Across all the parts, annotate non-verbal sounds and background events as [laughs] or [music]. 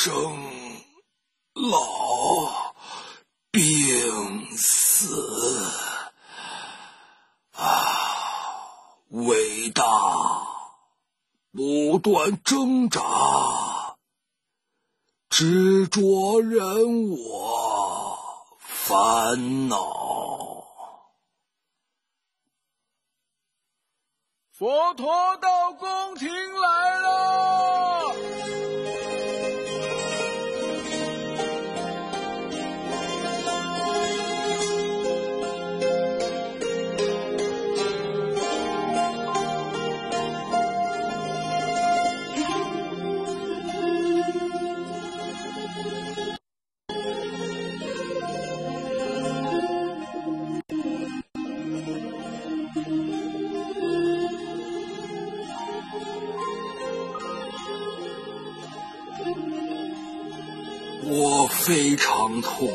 生老病死。啊伟大不断挣扎执着人我烦恼。佛陀到宫廷来了非常痛苦，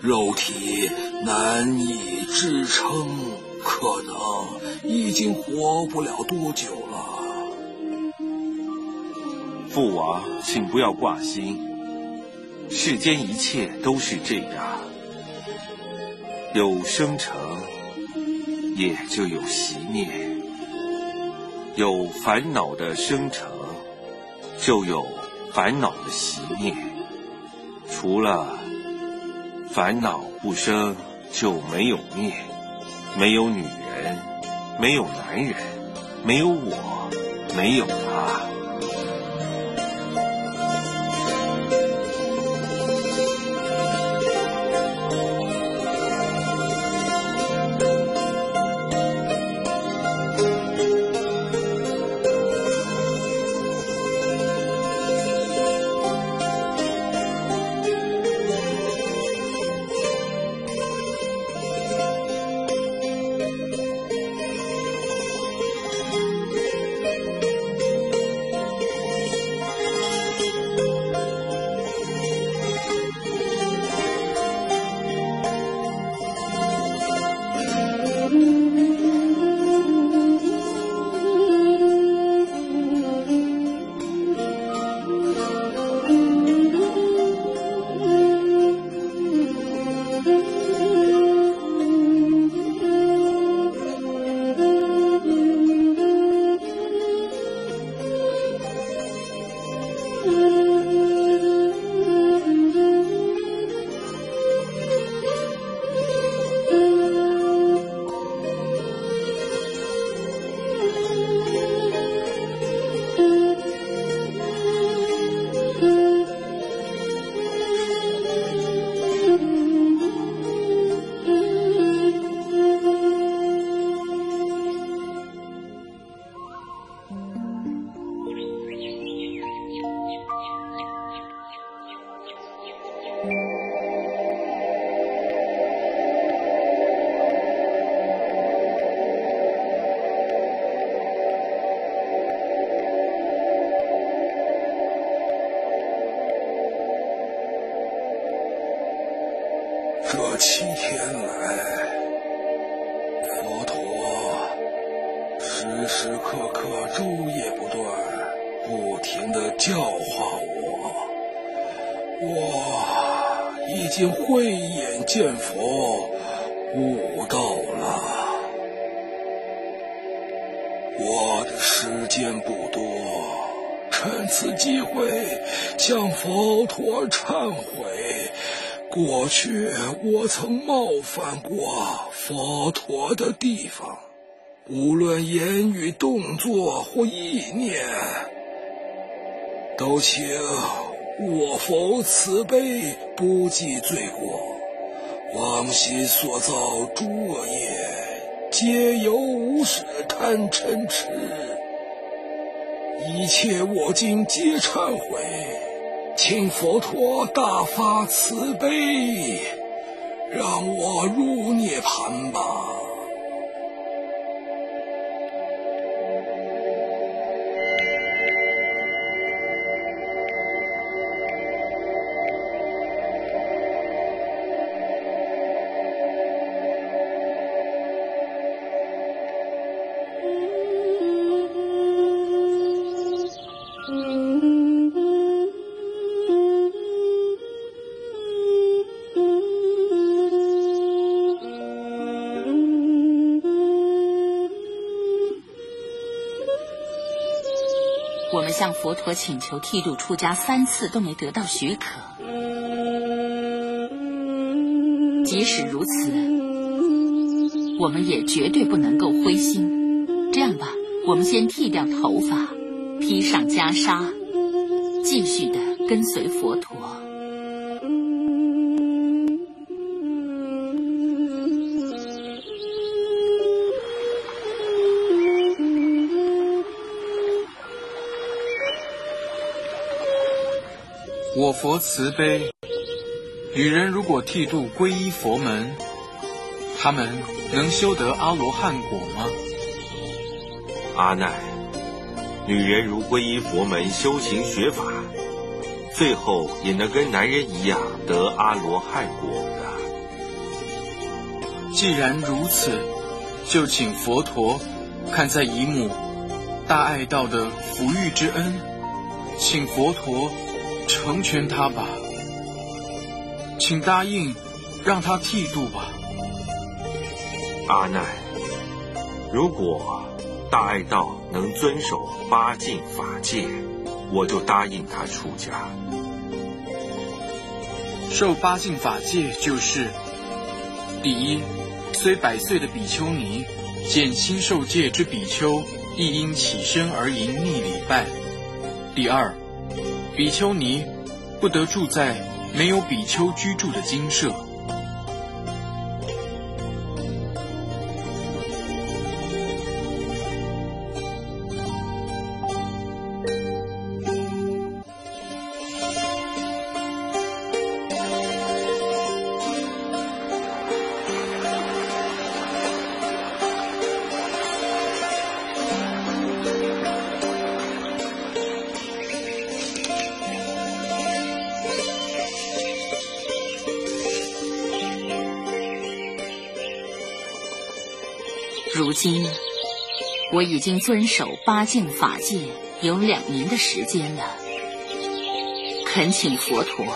肉体难以支撑，可能已经活不了多久了。父王，请不要挂心，世间一切都是这样，有生成，也就有习灭；有烦恼的生成，就有烦恼的习灭。除了烦恼不生，就没有灭，没有女人，没有男人，没有我，没有他。这七天来，佛陀时时刻刻、昼夜不断、不停的教化我。我已经慧眼见佛，悟道了。我的时间不多，趁此机会向佛陀忏悔。过去我曾冒犯过佛陀的地方，无论言语、动作或意念，都请我佛慈悲不计罪过。往昔所造诸恶业，皆由无始贪嗔痴，一切我今皆忏悔。请佛陀大发慈悲，让我入涅槃吧。向佛陀请求剃度出家三次都没得到许可。即使如此，我们也绝对不能够灰心。这样吧，我们先剃掉头发，披上袈裟，继续的跟随佛陀。我佛慈悲，女人如果剃度皈依佛门，他们能修得阿罗汉果吗？阿难，女人如皈依佛门修行学法，最后也能跟男人一样得阿罗汉果的。既然如此，就请佛陀看在姨母大爱道的福育之恩，请佛陀。成全他吧，请答应让他剃度吧。阿难，如果大爱道能遵守八禁法戒，我就答应他出家。受八禁法戒就是：第一，虽百岁的比丘尼见新受戒之比丘，亦应起身而迎逆礼拜；第二。比丘尼不得住在没有比丘居住的精舍。如今我已经遵守八境法戒有两年的时间了，恳请佛陀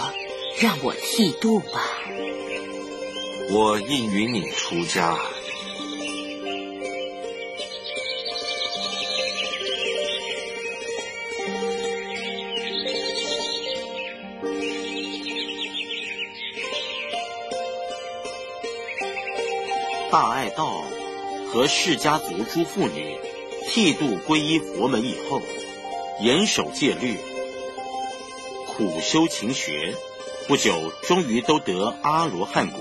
让我剃度吧。我应允你出家。大爱道。和释家族诸妇女剃度皈依佛门以后，严守戒律，苦修勤学，不久终于都得阿罗汉果。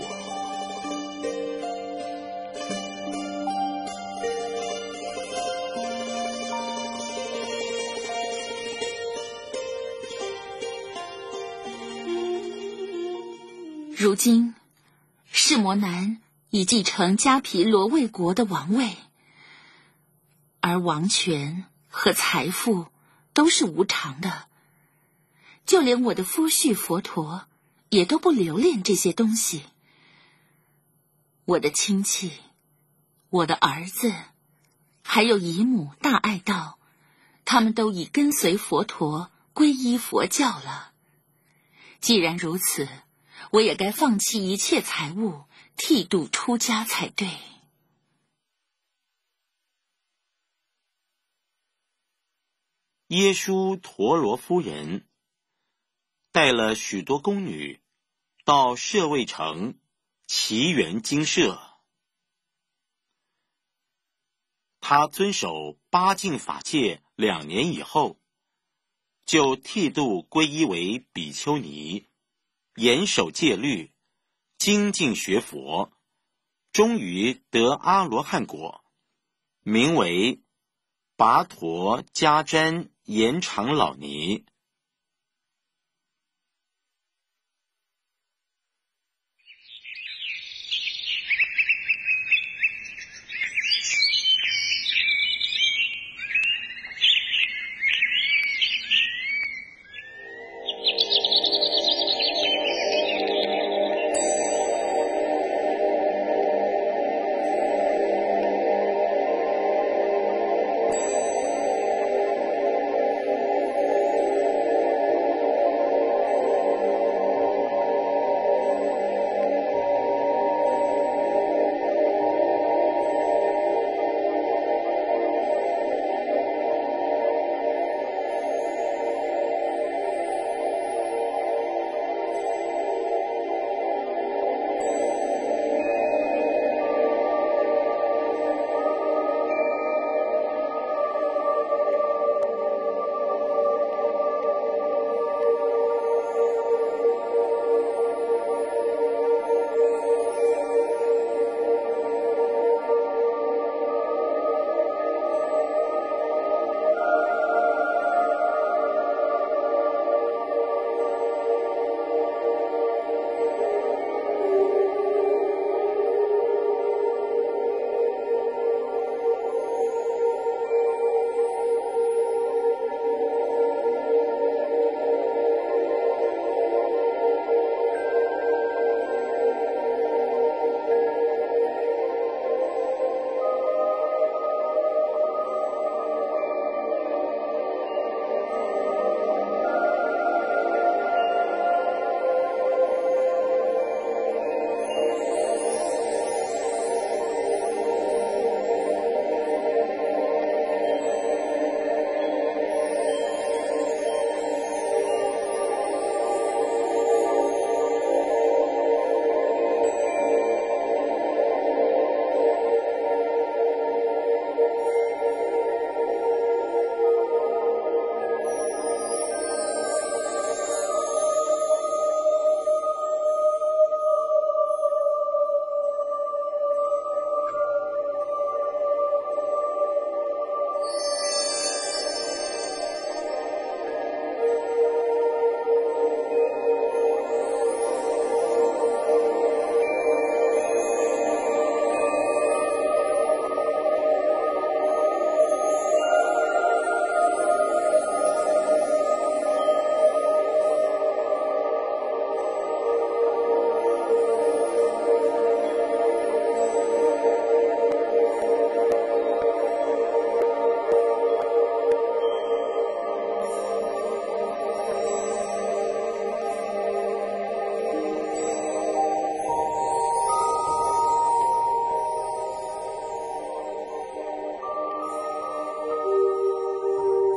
如今，释摩男。已继承迦毗罗卫国的王位，而王权和财富都是无常的。就连我的夫婿佛陀也都不留恋这些东西。我的亲戚、我的儿子，还有姨母大爱道，他们都已跟随佛陀皈依佛教了。既然如此，我也该放弃一切财物。剃度出家才对。耶稣陀罗夫人带了许多宫女到舍卫城奇缘精舍，他遵守八境法戒两年以后，就剃度皈依为比丘尼，严守戒律。精进学佛，终于得阿罗汉果，名为拔陀迦旃延长老尼。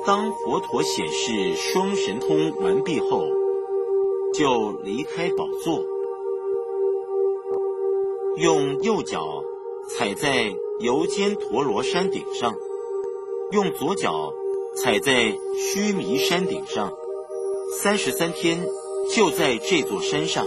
当佛陀显示双神通完毕后，就离开宝座，用右脚踩在油尖陀罗山顶上，用左脚踩在须弥山顶上，三十三天就在这座山上。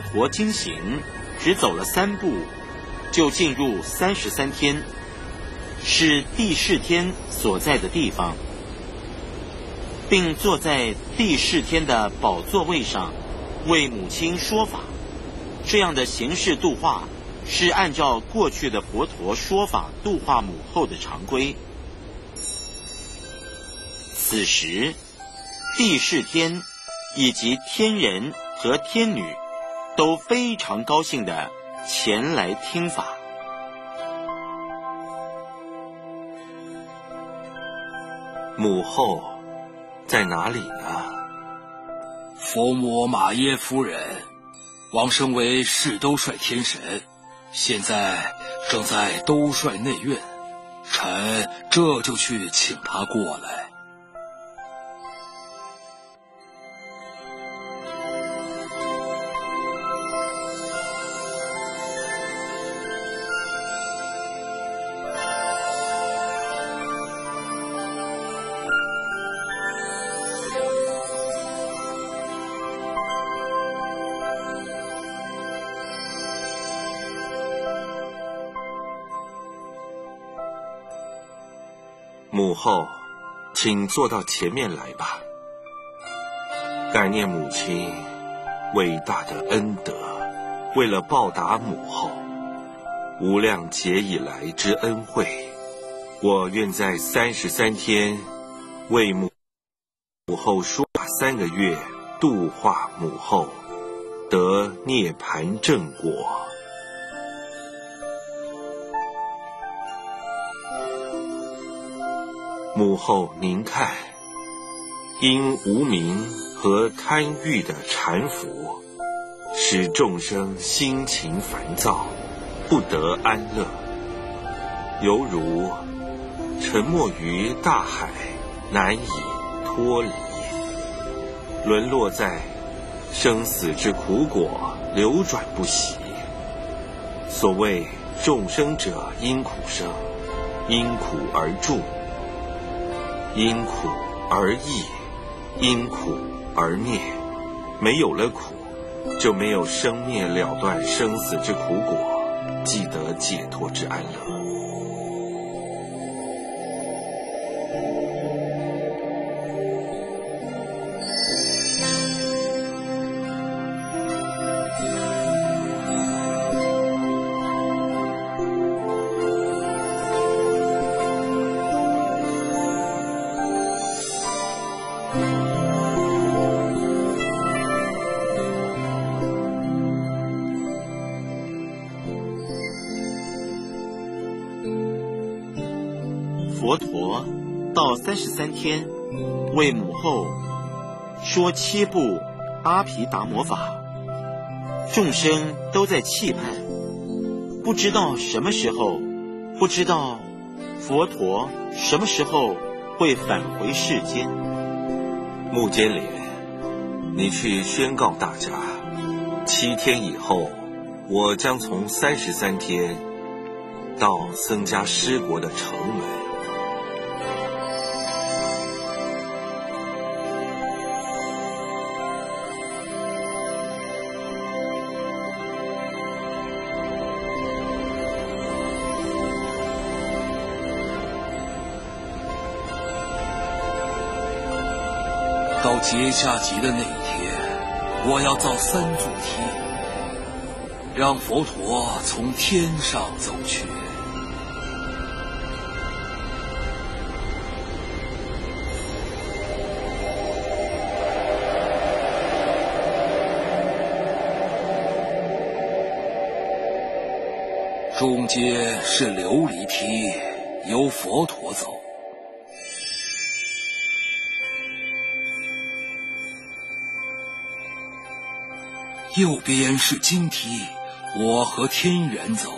佛陀经行，只走了三步，就进入三十三天，是第四天所在的地方，并坐在第四天的宝座位上，为母亲说法。这样的形式度化，是按照过去的佛陀说法度化母后的常规。此时，第四天以及天人和天女。都非常高兴的前来听法。母后在哪里呢？佛母马耶夫人王升为世都率天神，现在正在都率内院，臣这就去请他过来。请坐到前面来吧。感念母亲伟大的恩德，为了报答母后无量劫以来之恩惠，我愿在三十三天为母母后说法三个月，度化母后，得涅盘正果。母后，您看，因无名和贪欲的缠缚，使众生心情烦躁，不得安乐，犹如沉没于大海，难以脱离，沦落在生死之苦果，流转不息。所谓众生者，因苦生，因苦而住。因苦而易，因苦而灭。没有了苦，就没有生灭了断生死之苦果，即得解脱之安乐。到三十三天，为母后说七部阿毗达摩法，众生都在期盼，不知道什么时候，不知道佛陀什么时候会返回世间。木间莲，你去宣告大家，七天以后，我将从三十三天到僧伽师国的城门。到结下集的那一天，我要造三座梯，让佛陀从天上走去。中间是琉璃梯，由佛陀走。右边是金梯，我和天元走。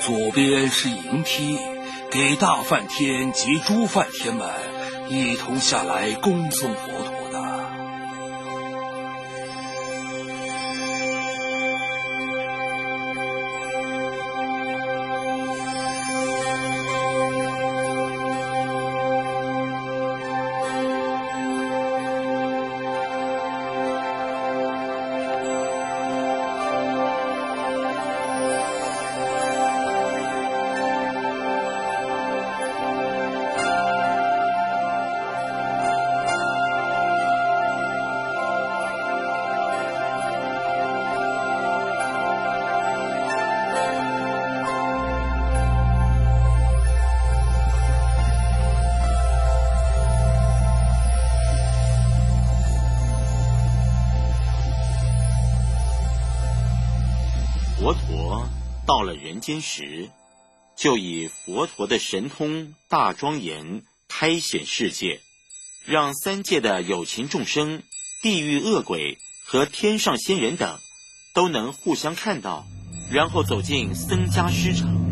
左边是银梯，给大梵天及诸梵天们一同下来恭送佛陀。了人间时，就以佛陀的神通大庄严开显世界，让三界的有情众生、地狱恶鬼和天上仙人等，都能互相看到，然后走进僧家师城。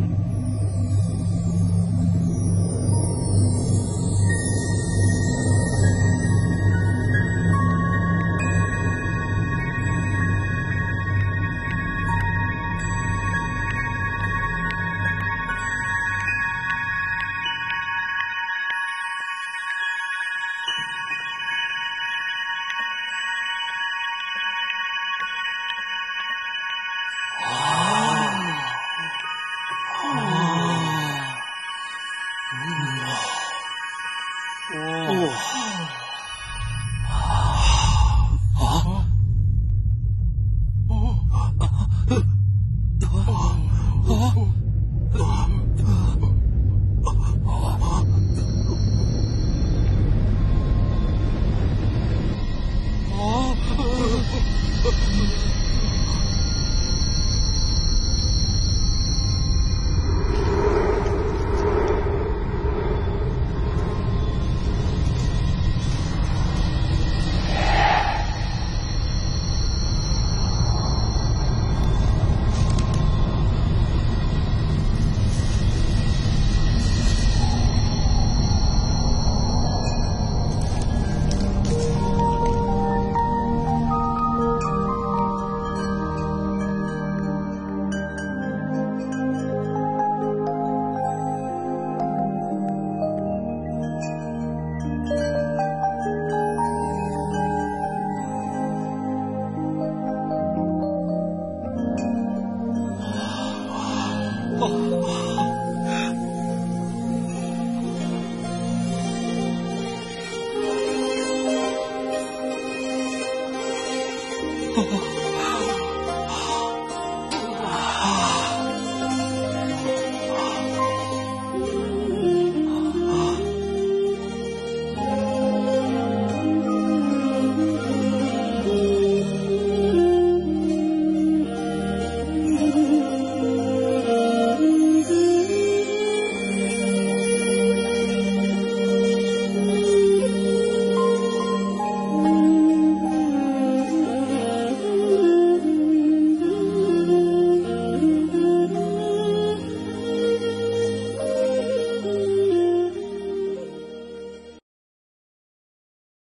Oh. 好 [laughs] 好